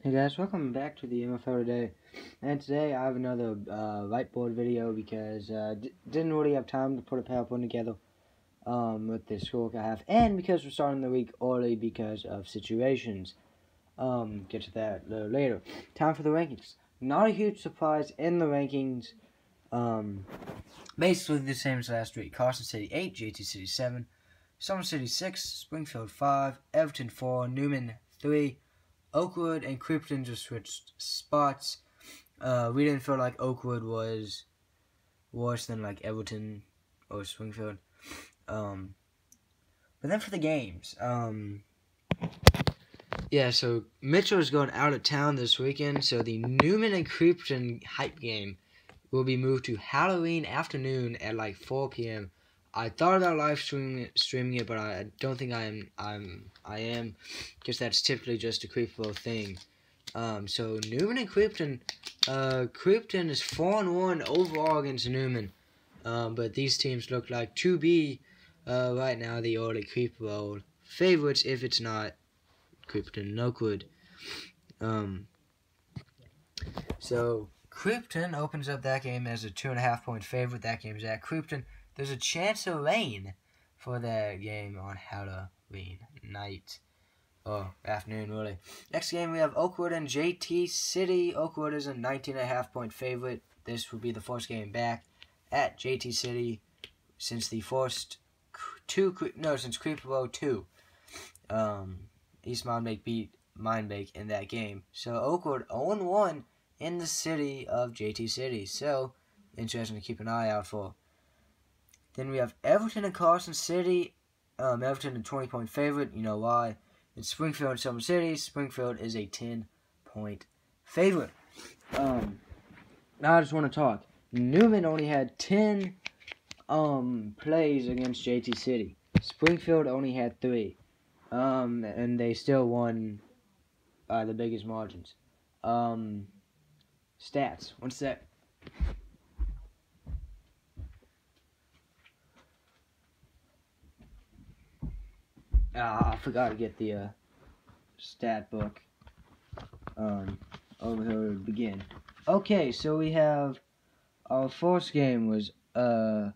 Hey guys, welcome back to the MFL today. And today I have another uh, whiteboard video because uh, didn't really have time to put a PowerPoint together um, with this schoolwork I have, and because we're starting the week early because of situations. Um, get to that a little later. Time for the rankings. Not a huge surprise in the rankings. Um, basically the same as last week. Carson City 8, JT City 7, Summer City 6, Springfield 5, Everton 4, Newman 3, Oakwood and Crypton just switched spots. Uh, we didn't feel like Oakwood was worse than like Everton or Springfield. Um, but then for the games, um, yeah, so Mitchell is going out of town this weekend, so the Newman and Crypton hype game will be moved to Halloween afternoon at like 4 p.m. I thought about live streaming it, streaming it, but I don't think I am. I'm. I am, because that's typically just a creepable thing. Um, so Newman and Krypton, uh, Crypton is four and one overall against Newman, um, but these teams look like to be, uh, right now the early creepable favorites if it's not Krypton and Oakwood. Um, so Krypton opens up that game as a two and a half point favorite. That game is at Crypton. There's a chance of rain for that game on Halloween night. Oh, afternoon, really. Next game, we have Oakwood and JT City. Oakwood is a 19.5 point favorite. This will be the first game back at JT City since the first two, no, since Creeper 2. Um, East Mindbank beat Mindbank in that game. So Oakwood 0-1 in the city of JT City. So, interesting to keep an eye out for. Then we have Everton and Carson City. Um, Everton a 20 point favorite. You know why? It's Springfield and Summer City. Springfield is a 10 point favorite. Um, now I just want to talk. Newman only had 10 um, plays against JT City. Springfield only had 3. Um, and they still won by the biggest margins. Um, stats. One sec. Uh, I forgot to get the uh, stat book um, over here to begin. Okay, so we have our first game was uh,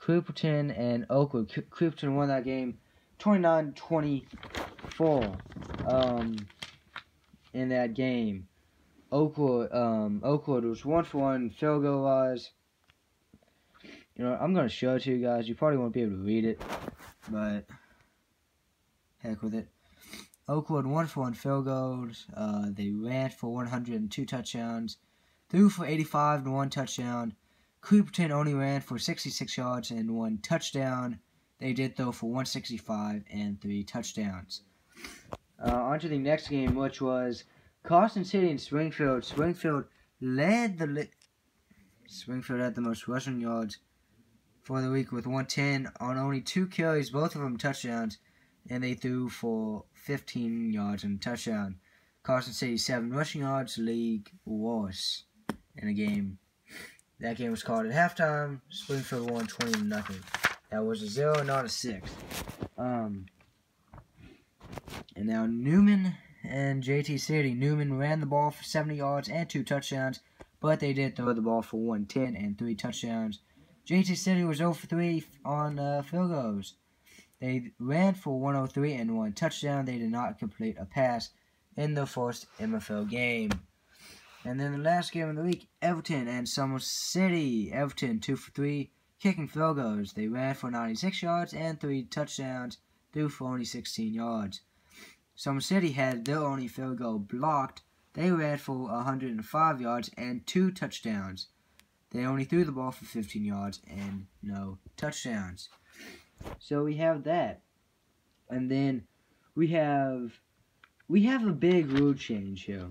Cooperton and Oakwood. C Cooperton won that game 29-24 um, in that game. Oakwood, um, Oakwood was one for one field goal wise. You know, I'm gonna show it to you guys. You probably won't be able to read it, but heck with it. Oakwood one for one field goals. Uh, they ran for 102 touchdowns, threw for 85 and one touchdown. Cooperton only ran for 66 yards and one touchdown. They did throw for 165 and three touchdowns. Uh, on to the next game, which was Carson City and Springfield. Springfield led the li Springfield had the most rushing yards for the week with 110 on only two carries, both of them touchdowns and they threw for 15 yards and a touchdown. Carson City 7 rushing yards, league worst in a game. That game was called at halftime. Springfield won 20 to nothing. That was a 0, not a 6. Um, and now Newman and JT City. Newman ran the ball for 70 yards and two touchdowns, but they did throw the ball for 110 and three touchdowns. JT City was 0 for 3 on uh, field goals. They ran for 103 and one touchdown. They did not complete a pass in the first MFL game. And then the last game of the week, Everton and Summer City. Everton 2 for 3, kicking field goals. They ran for 96 yards and 3 touchdowns, threw for only 16 yards. Summer City had their only field goal blocked. They ran for 105 yards and 2 touchdowns. They only threw the ball for 15 yards and no touchdowns. So we have that. And then we have we have a big rule change here.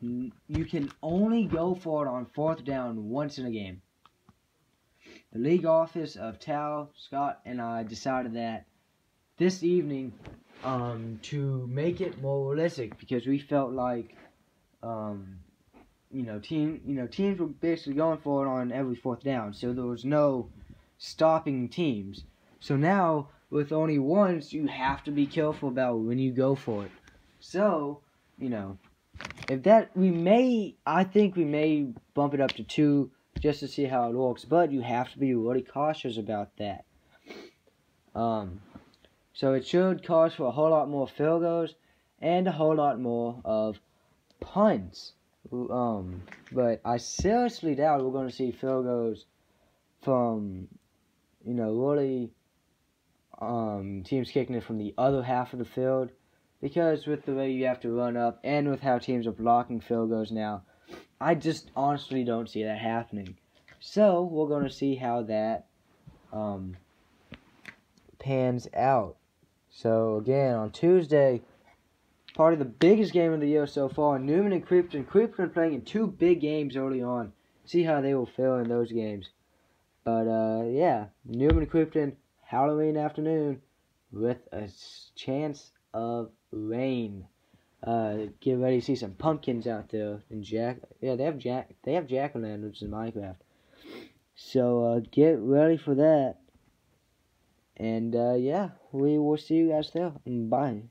You can only go for it on fourth down once in a game. The league office of Tal, Scott, and I decided that this evening um, to make it more realistic because we felt like um, you know team you know teams were basically going for it on every fourth down, so there was no stopping teams. So now, with only once, you have to be careful about when you go for it. So, you know, if that we may, I think we may bump it up to two just to see how it works. But you have to be really cautious about that. Um, so it should cost for a whole lot more field goals and a whole lot more of punts. Um, but I seriously doubt we're going to see field goals from, you know, really um, teams kicking it from the other half of the field. Because with the way you have to run up and with how teams are blocking field goals now, I just honestly don't see that happening. So we're going to see how that um, pans out. So again, on Tuesday, part of the biggest game of the year so far, Newman and Creepton. Creepton playing in two big games early on. See how they will feel in those games. But uh, yeah, Newman and Creepton, Halloween afternoon, with a chance of rain. Uh, get ready to see some pumpkins out there in Jack. Yeah, they have Jack. They have jack o' lanterns in Minecraft. So uh, get ready for that. And uh, yeah, we will see you guys there. Bye.